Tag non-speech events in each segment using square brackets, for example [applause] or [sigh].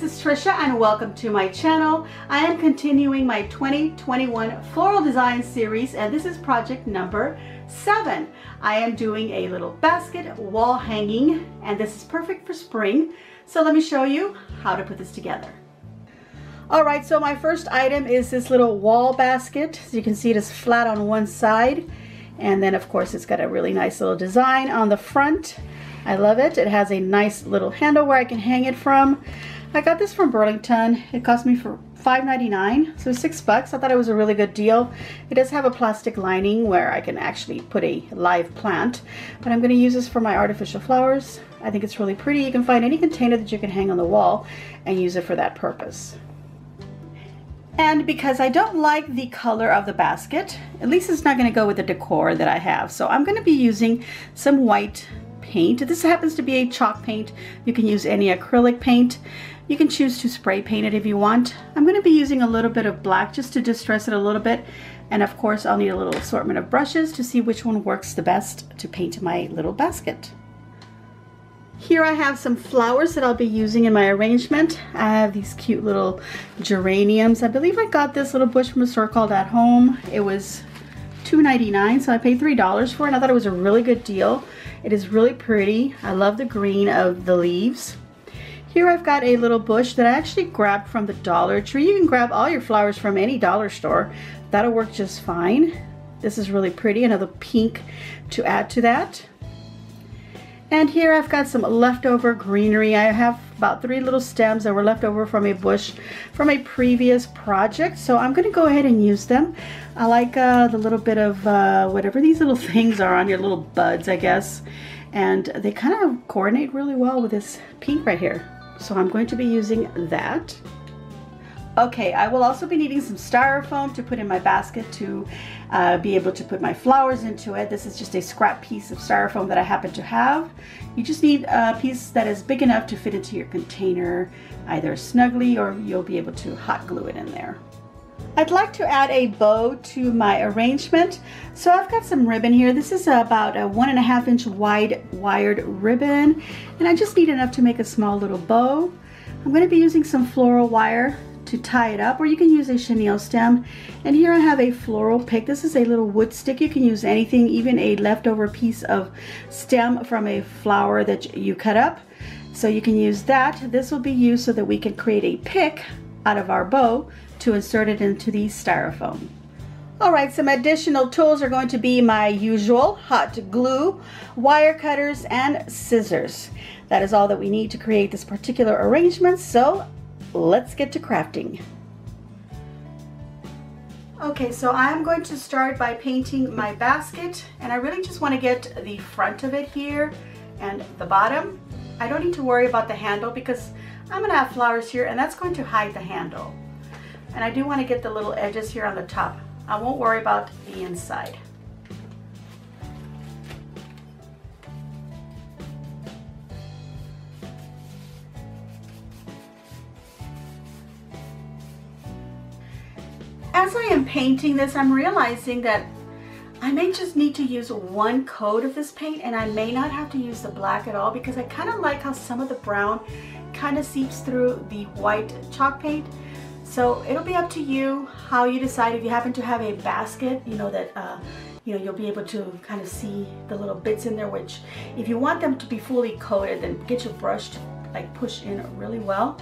this is Tricia and welcome to my channel. I am continuing my 2021 floral design series and this is project number seven. I am doing a little basket wall hanging and this is perfect for spring. So let me show you how to put this together. All right, so my first item is this little wall basket. As you can see, it is flat on one side. And then of course it's got a really nice little design on the front. I love it. It has a nice little handle where I can hang it from. I got this from Burlington. It cost me for $5.99, so six bucks. I thought it was a really good deal. It does have a plastic lining where I can actually put a live plant, but I'm gonna use this for my artificial flowers. I think it's really pretty. You can find any container that you can hang on the wall and use it for that purpose. And because I don't like the color of the basket, at least it's not gonna go with the decor that I have. So I'm gonna be using some white paint. This happens to be a chalk paint. You can use any acrylic paint. You can choose to spray paint it if you want. I'm going to be using a little bit of black just to distress it a little bit. And of course, I'll need a little assortment of brushes to see which one works the best to paint my little basket. Here I have some flowers that I'll be using in my arrangement. I have these cute little geraniums. I believe I got this little bush from a store called At Home. It was $2.99, so I paid $3 for it. I thought it was a really good deal. It is really pretty. I love the green of the leaves. Here I've got a little bush that I actually grabbed from the Dollar Tree. You can grab all your flowers from any dollar store. That'll work just fine. This is really pretty. Another pink to add to that. And here I've got some leftover greenery. I have about three little stems that were left over from a bush from a previous project. So I'm going to go ahead and use them. I like uh, the little bit of uh, whatever these little [laughs] things are on your little buds, I guess. And they kind of coordinate really well with this pink right here. So I'm going to be using that. Okay, I will also be needing some styrofoam to put in my basket to uh, be able to put my flowers into it. This is just a scrap piece of styrofoam that I happen to have. You just need a piece that is big enough to fit into your container, either snugly or you'll be able to hot glue it in there. I'd like to add a bow to my arrangement. So I've got some ribbon here. This is about a one and a half inch wide wired ribbon. And I just need enough to make a small little bow. I'm going to be using some floral wire to tie it up or you can use a chenille stem and here I have a floral pick this is a little wood stick you can use anything even a leftover piece of stem from a flower that you cut up so you can use that this will be used so that we can create a pick out of our bow to insert it into the styrofoam Alright, some additional tools are going to be my usual hot glue, wire cutters, and scissors. That is all that we need to create this particular arrangement, so let's get to crafting. Okay, so I'm going to start by painting my basket and I really just want to get the front of it here and the bottom. I don't need to worry about the handle because I'm going to have flowers here and that's going to hide the handle. And I do want to get the little edges here on the top. I won't worry about the inside. as I am painting this, I'm realizing that I may just need to use one coat of this paint and I may not have to use the black at all because I kind of like how some of the brown kind of seeps through the white chalk paint. So it'll be up to you how you decide if you happen to have a basket, you know, that uh, you know, you'll be able to kind of see the little bits in there, which if you want them to be fully coated, then get your brush to like push in really well.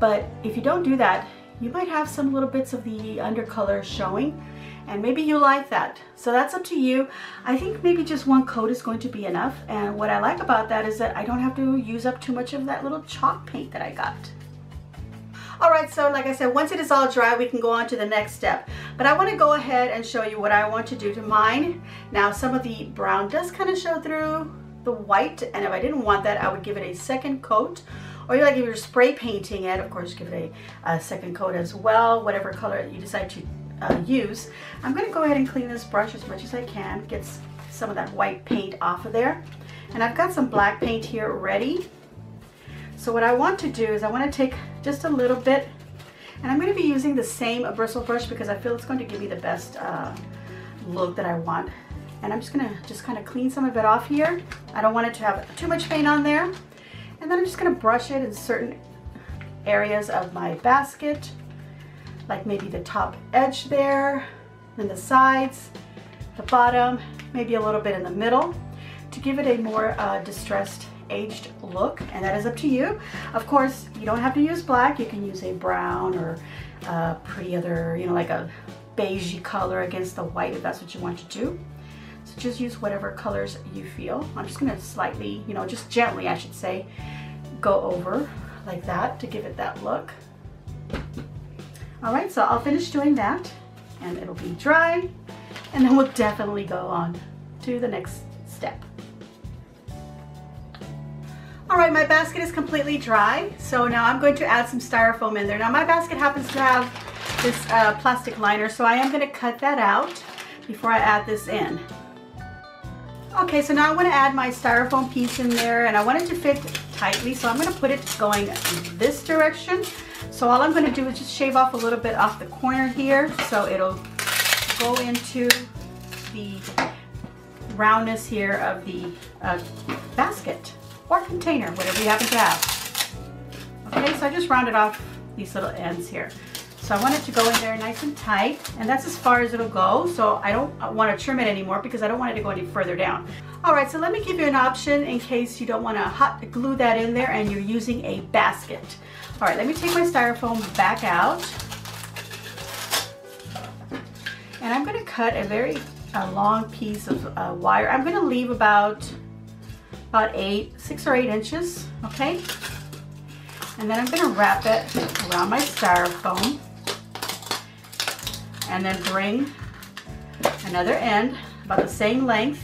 But if you don't do that, you might have some little bits of the undercolor showing and maybe you like that. So that's up to you. I think maybe just one coat is going to be enough. And what I like about that is that I don't have to use up too much of that little chalk paint that I got. All right, so like I said, once it is all dry, we can go on to the next step. But I want to go ahead and show you what I want to do to mine. Now, some of the brown does kind of show through the white, and if I didn't want that, I would give it a second coat or like if you're spray painting it, of course, give it a, a second coat as well, whatever color you decide to uh, use. I'm going to go ahead and clean this brush as much as I can, get some of that white paint off of there. And I've got some black paint here ready. So what I want to do is I want to take just a little bit, and I'm going to be using the same bristle brush because I feel it's going to give me the best uh, look that I want. And I'm just going to just kind of clean some of it off here. I don't want it to have too much paint on there. And then I'm just gonna brush it in certain areas of my basket, like maybe the top edge there, and the sides, the bottom, maybe a little bit in the middle to give it a more uh, distressed aged look and that is up to you. Of course, you don't have to use black. You can use a brown or a pretty other, you know, like a beigey color against the white if that's what you want to do. So just use whatever colors you feel. I'm just gonna slightly, you know, just gently, I should say, go over like that to give it that look. All right, so I'll finish doing that and it'll be dry and then we'll definitely go on to the next step. All right, my basket is completely dry. So now I'm going to add some styrofoam in there. Now my basket happens to have this uh, plastic liner, so I am gonna cut that out before I add this in. Okay, so now I want to add my styrofoam piece in there and I want it to fit tightly, so I'm going to put it going this direction. So all I'm going to do is just shave off a little bit off the corner here so it'll go into the roundness here of the uh, basket or container, whatever you happen to have. Okay, so I just rounded off these little ends here. So I want it to go in there nice and tight, and that's as far as it'll go. So I don't want to trim it anymore because I don't want it to go any further down. All right, so let me give you an option in case you don't want to hot glue that in there and you're using a basket. All right, let me take my styrofoam back out. And I'm going to cut a very a long piece of uh, wire. I'm going to leave about about eight, six or eight inches, okay? And then I'm to wrap it around my styrofoam and then bring another end about the same length,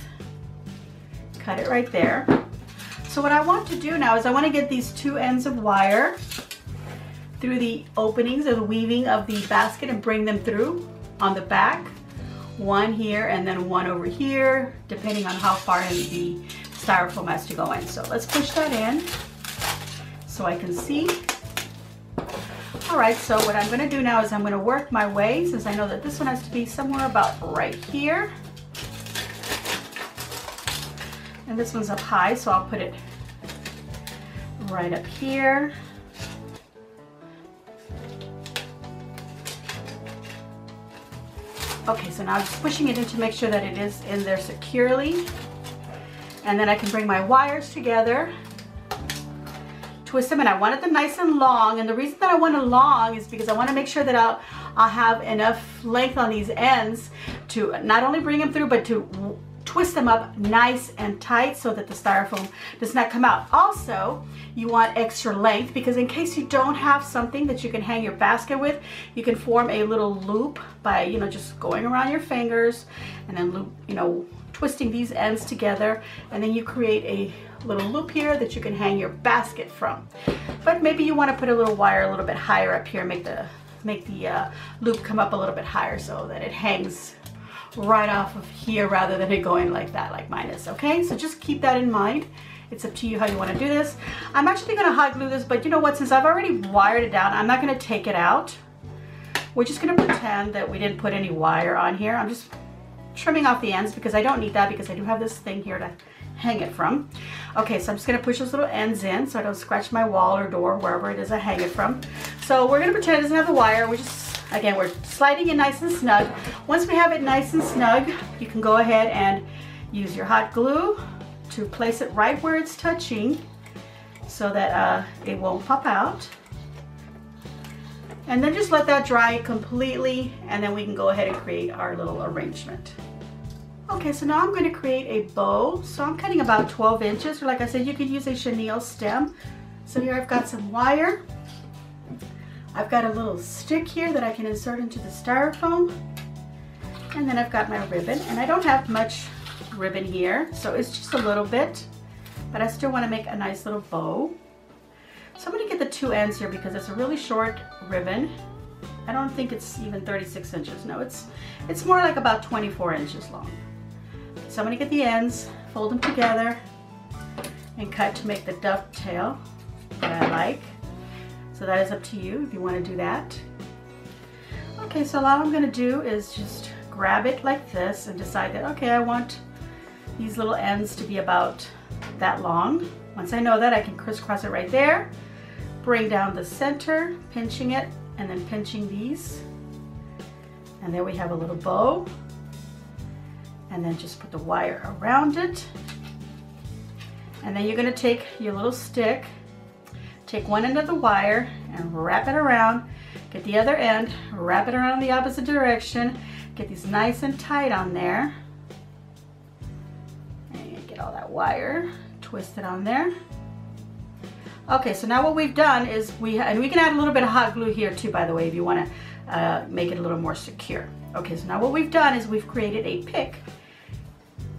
cut it right there. So what I want to do now is I want to get these two ends of wire through the openings or the weaving of the basket and bring them through on the back. One here and then one over here, depending on how far in the styrofoam has to go in. So let's push that in so I can see. All right, so what I'm gonna do now is I'm gonna work my way since I know that this one has to be somewhere about right here. And this one's up high, so I'll put it right up here. Okay, so now I'm just pushing it in to make sure that it is in there securely. And then I can bring my wires together, twist them, and I wanted them nice and long. And the reason that I want it long is because I want to make sure that I'll, I'll have enough length on these ends to not only bring them through, but to twist them up nice and tight so that the styrofoam does not come out. Also, you want extra length because in case you don't have something that you can hang your basket with, you can form a little loop by, you know, just going around your fingers and then loop, you know, twisting these ends together and then you create a little loop here that you can hang your basket from. But maybe you want to put a little wire a little bit higher up here, make the make the uh, loop come up a little bit higher so that it hangs right off of here rather than it going like that, like mine is, okay? So just keep that in mind. It's up to you how you want to do this. I'm actually going to hot glue this, but you know what? Since I've already wired it down, I'm not going to take it out. We're just going to pretend that we didn't put any wire on here. I'm just trimming off the ends because I don't need that because I do have this thing here to hang it from. Okay, so I'm just gonna push those little ends in so I don't scratch my wall or door, wherever it is I hang it from. So we're gonna pretend it doesn't have the wire. We're just, again, we're sliding it nice and snug. Once we have it nice and snug, you can go ahead and use your hot glue to place it right where it's touching so that uh, it won't pop out. And then just let that dry completely and then we can go ahead and create our little arrangement. Okay, so now I'm going to create a bow. So I'm cutting about 12 inches, or like I said, you could use a chenille stem. So here I've got some wire. I've got a little stick here that I can insert into the styrofoam. And then I've got my ribbon, and I don't have much ribbon here, so it's just a little bit, but I still want to make a nice little bow. So I'm going to get the two ends here because it's a really short ribbon. I don't think it's even 36 inches. No, it's, it's more like about 24 inches long. So I'm going to get the ends, fold them together, and cut to make the dovetail that I like. So that is up to you if you want to do that. Okay, so all I'm going to do is just grab it like this and decide that, okay, I want these little ends to be about that long. Once I know that, I can crisscross it right there, bring down the center, pinching it, and then pinching these. And there we have a little bow. And then just put the wire around it. And then you're gonna take your little stick, take one end of the wire and wrap it around, get the other end, wrap it around the opposite direction, get these nice and tight on there. And get all that wire, twist it on there. Okay, so now what we've done is we, and we can add a little bit of hot glue here too, by the way, if you wanna uh, make it a little more secure. Okay, so now what we've done is we've created a pick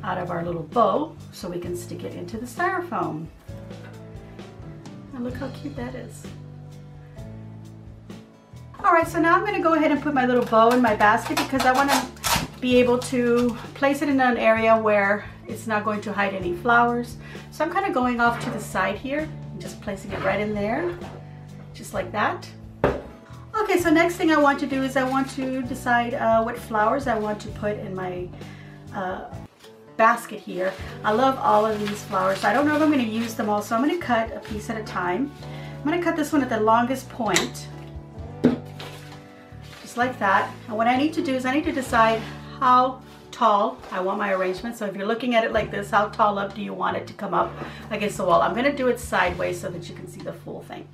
out of our little bow so we can stick it into the styrofoam. And look how cute that is. All right, so now I'm gonna go ahead and put my little bow in my basket because I wanna be able to place it in an area where it's not going to hide any flowers. So I'm kind of going off to the side here, just placing it right in there, just like that. Okay, so next thing I want to do is I want to decide uh, what flowers I want to put in my uh, basket here. I love all of these flowers. I don't know if I'm going to use them all, so I'm going to cut a piece at a time. I'm going to cut this one at the longest point, just like that. And what I need to do is I need to decide how tall I want my arrangement. So if you're looking at it like this, how tall up do you want it to come up against the wall? I'm going to do it sideways so that you can see the full thing.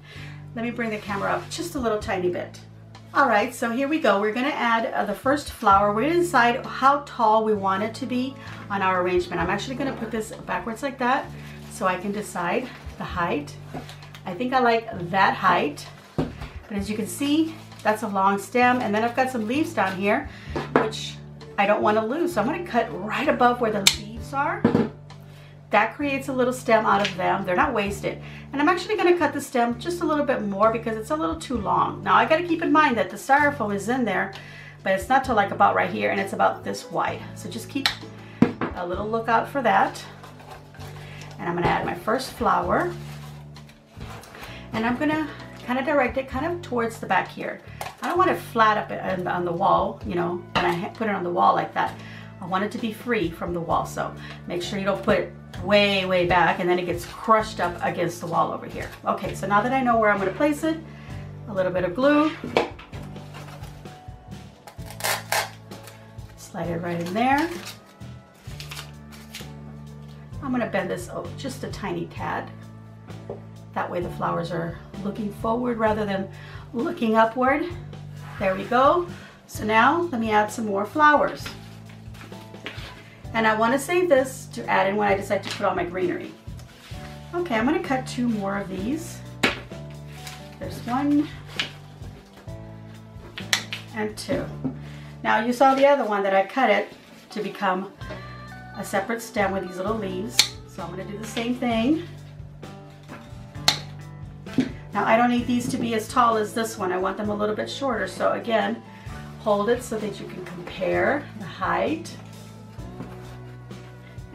Let me bring the camera up just a little tiny bit. All right, so here we go. We're gonna add uh, the first flower. We're gonna decide how tall we want it to be on our arrangement. I'm actually gonna put this backwards like that so I can decide the height. I think I like that height, but as you can see, that's a long stem. And then I've got some leaves down here, which I don't wanna lose. So I'm gonna cut right above where the leaves are. That creates a little stem out of them. They're not wasted. And I'm actually gonna cut the stem just a little bit more because it's a little too long. Now I gotta keep in mind that the styrofoam is in there, but it's not till like about right here and it's about this wide. So just keep a little lookout for that. And I'm gonna add my first flower. And I'm gonna kind of direct it kind of towards the back here. I don't want it flat up on the wall, you know, when I put it on the wall like that. I want it to be free from the wall. So make sure you don't put it way, way back and then it gets crushed up against the wall over here. Okay, so now that I know where I'm gonna place it, a little bit of glue. Slide it right in there. I'm gonna bend this oh, just a tiny tad. That way the flowers are looking forward rather than looking upward. There we go. So now let me add some more flowers. And I want to save this to add in when I decide to put all my greenery. Okay, I'm going to cut two more of these. There's one and two. Now you saw the other one that I cut it to become a separate stem with these little leaves. So I'm going to do the same thing. Now I don't need these to be as tall as this one. I want them a little bit shorter. So again, hold it so that you can compare the height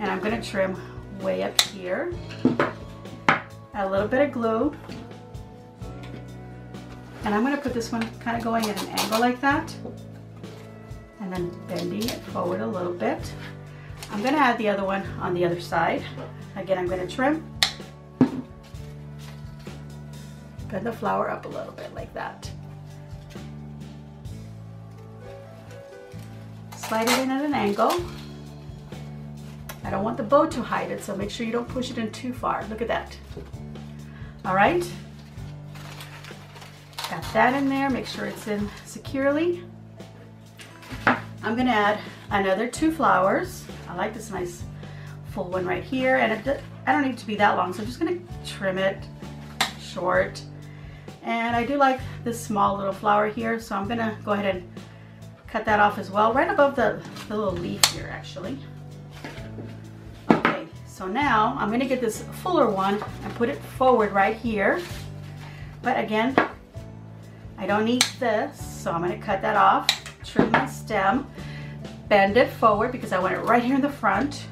and I'm gonna trim way up here. Add a little bit of glue. And I'm gonna put this one kind of going at an angle like that. And then bending it forward a little bit. I'm gonna add the other one on the other side. Again, I'm gonna trim. Bend the flower up a little bit like that. Slide it in at an angle. I don't want the bow to hide it, so make sure you don't push it in too far. Look at that. All right. Got that in there. Make sure it's in securely. I'm gonna add another two flowers. I like this nice full one right here. And it, I don't need to be that long, so I'm just gonna trim it short. And I do like this small little flower here, so I'm gonna go ahead and cut that off as well, right above the, the little leaf here actually. So now I'm gonna get this fuller one and put it forward right here. But again, I don't need this, so I'm gonna cut that off, trim my stem, bend it forward because I want it right here in the front.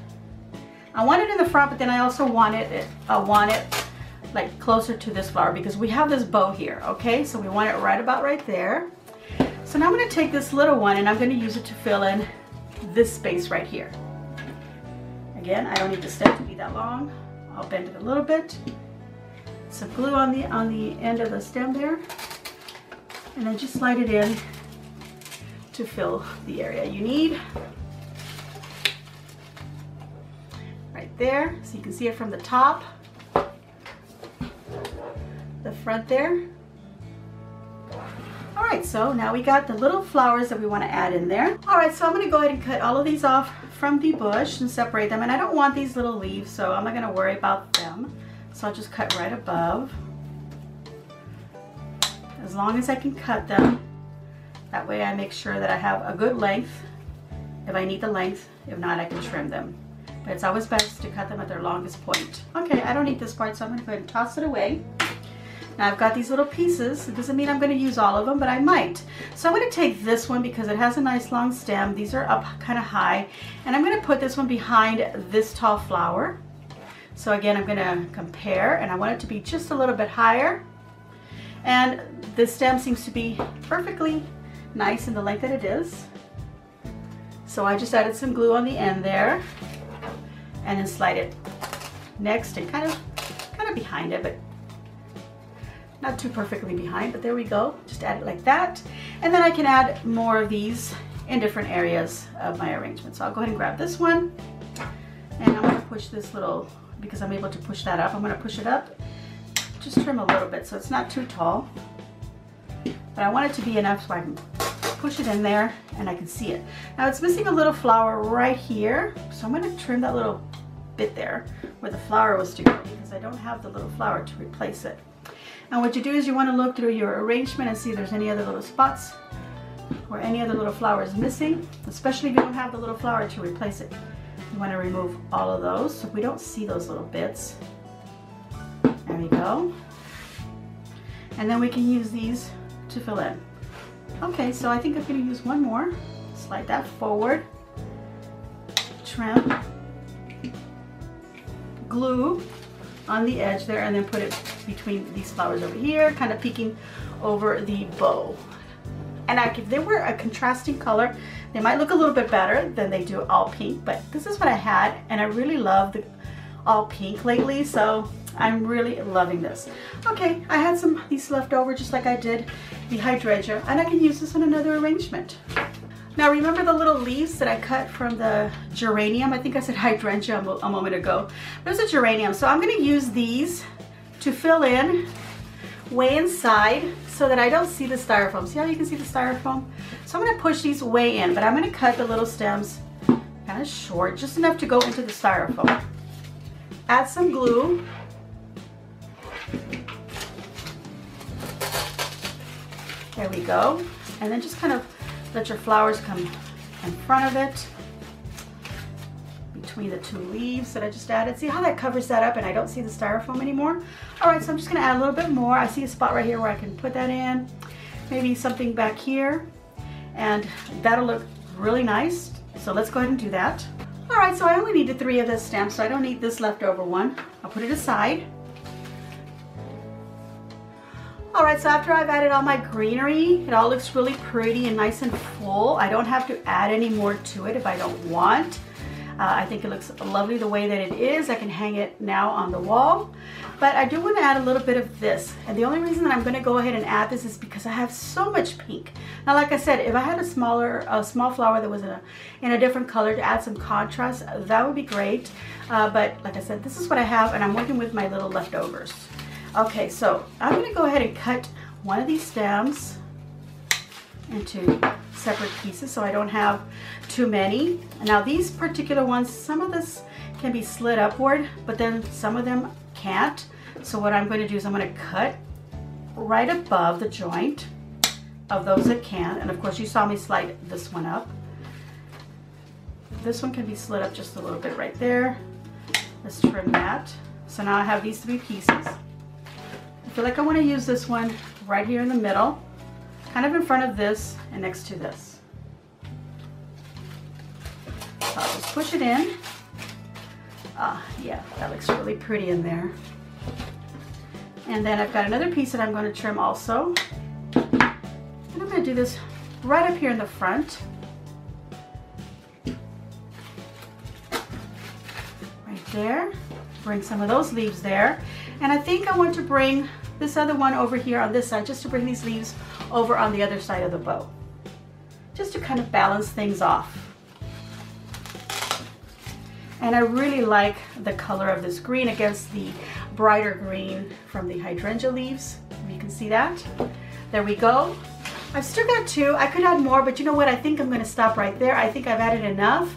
I want it in the front, but then I also want it, I want it like closer to this flower because we have this bow here, okay? So we want it right about right there. So now I'm gonna take this little one and I'm gonna use it to fill in this space right here. Again, I don't need the stem to be that long. I'll bend it a little bit. some glue on the on the end of the stem there and then just slide it in to fill the area you need right there so you can see it from the top the front there right so now we got the little flowers that we want to add in there all right so I'm going to go ahead and cut all of these off from the bush and separate them and I don't want these little leaves so I'm not going to worry about them so I'll just cut right above. As long as I can cut them, that way I make sure that I have a good length if I need the length. If not, I can trim them. But it's always best to cut them at their longest point. Okay, I don't need this part, so I'm gonna go ahead and toss it away. Now I've got these little pieces. It doesn't mean I'm gonna use all of them, but I might. So I'm gonna take this one because it has a nice long stem. These are up kind of high. And I'm gonna put this one behind this tall flower. So again, I'm gonna compare and I want it to be just a little bit higher. And the stem seems to be perfectly nice in the length that it is. So I just added some glue on the end there and then slide it next and kind of kind of behind it, but not too perfectly behind, but there we go. Just add it like that. And then I can add more of these in different areas of my arrangement. So I'll go ahead and grab this one and I'm gonna push this little because I'm able to push that up. I'm gonna push it up, just trim a little bit so it's not too tall. But I want it to be enough so I can push it in there and I can see it. Now it's missing a little flower right here, so I'm gonna trim that little bit there where the flower was to go because I don't have the little flower to replace it. And what you do is you wanna look through your arrangement and see if there's any other little spots or any other little flowers missing, especially if you don't have the little flower to replace it. You want to remove all of those so we don't see those little bits. There we go. And then we can use these to fill in. Okay, so I think I'm going to use one more. Slide that forward. Trim. Glue on the edge there and then put it between these flowers over here, kind of peeking over the bow. And I, if they were a contrasting color, they might look a little bit better than they do all pink, but this is what I had, and I really love the all pink lately, so I'm really loving this. Okay, I had some these left over just like I did the hydrangea, and I can use this in another arrangement. Now remember the little leaves that I cut from the geranium? I think I said hydrangea a moment ago. There's a geranium, so I'm gonna use these to fill in way inside so that I don't see the styrofoam. See how you can see the styrofoam? So I'm gonna push these way in, but I'm gonna cut the little stems kind of short, just enough to go into the styrofoam. Add some glue. There we go. And then just kind of let your flowers come in front of it between the two leaves that I just added. See how that covers that up and I don't see the styrofoam anymore? All right, so I'm just gonna add a little bit more. I see a spot right here where I can put that in. Maybe something back here. And that'll look really nice. So let's go ahead and do that. All right, so I only needed three of this stamp, so I don't need this leftover one. I'll put it aside. All right, so after I've added all my greenery, it all looks really pretty and nice and full. I don't have to add any more to it if I don't want. Uh, I think it looks lovely the way that it is. I can hang it now on the wall. But I do want to add a little bit of this. And the only reason that I'm going to go ahead and add this is because I have so much pink. Now, like I said, if I had a smaller, a small flower that was in a, in a different color to add some contrast, that would be great. Uh, but like I said, this is what I have and I'm working with my little leftovers. Okay, so I'm going to go ahead and cut one of these stems into separate pieces so I don't have too many. Now these particular ones, some of this can be slid upward, but then some of them can't. So what I'm going to do is I'm going to cut right above the joint of those that can. And of course you saw me slide this one up. This one can be slid up just a little bit right there. Let's trim that. So now I have these three pieces. I feel like I want to use this one right here in the middle kind of in front of this and next to this. I'll just push it in. Ah, yeah, that looks really pretty in there. And then I've got another piece that I'm going to trim also. And I'm going to do this right up here in the front. Right there. Bring some of those leaves there. And I think I want to bring this other one over here on this side just to bring these leaves over on the other side of the bow. Just to kind of balance things off. And I really like the color of this green against the brighter green from the hydrangea leaves. You can see that. There we go. I've still got two. I could add more, but you know what? I think I'm going to stop right there. I think I've added enough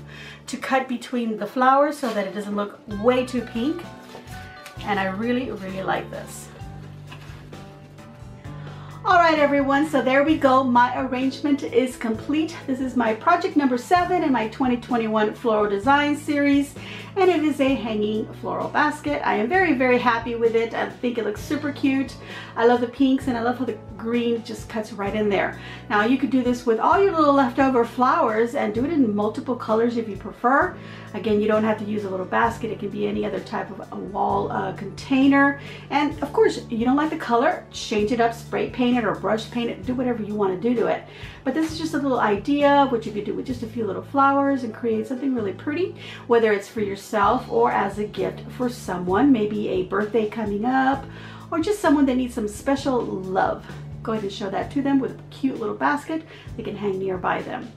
to cut between the flowers so that it doesn't look way too pink. And I really, really like this. All right, everyone, so there we go. My arrangement is complete. This is my project number seven in my 2021 floral design series, and it is a hanging floral basket. I am very, very happy with it. I think it looks super cute. I love the pinks, and I love how the green just cuts right in there. Now, you could do this with all your little leftover flowers and do it in multiple colors if you prefer. Again, you don't have to use a little basket. It can be any other type of a wall uh, container. And of course, you don't like the color, change it up, spray paint it or brush paint it, do whatever you want to do to it. But this is just a little idea what you could do with just a few little flowers and create something really pretty, whether it's for yourself or as a gift for someone, maybe a birthday coming up or just someone that needs some special love. Go ahead and show that to them with a cute little basket they can hang nearby them.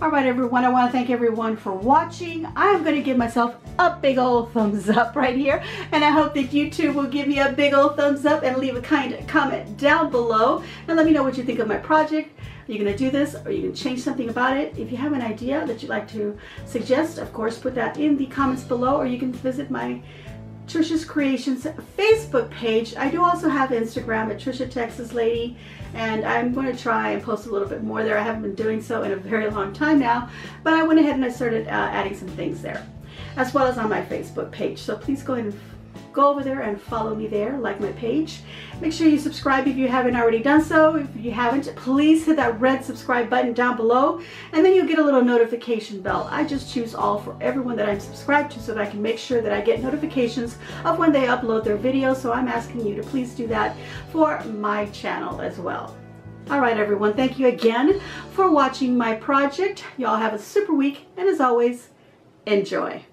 All right, everyone, I want to thank everyone for watching. I am going to give myself a big old thumbs up right here, and I hope that you too will give me a big old thumbs up and leave a kind comment down below and let me know what you think of my project. Are you going to do this or you can change something about it? If you have an idea that you'd like to suggest, of course, put that in the comments below or you can visit my Tricia's Creations Facebook page. I do also have Instagram at Trisha Texas Lady and I'm going to try and post a little bit more there. I haven't been doing so in a very long time now, but I went ahead and I started uh, adding some things there as well as on my Facebook page. So please go ahead and go over there and follow me there, like my page. Make sure you subscribe if you haven't already done so. If you haven't, please hit that red subscribe button down below and then you'll get a little notification bell. I just choose all for everyone that I'm subscribed to so that I can make sure that I get notifications of when they upload their videos. So I'm asking you to please do that for my channel as well. All right, everyone, thank you again for watching my project. Y'all have a super week, and as always, enjoy.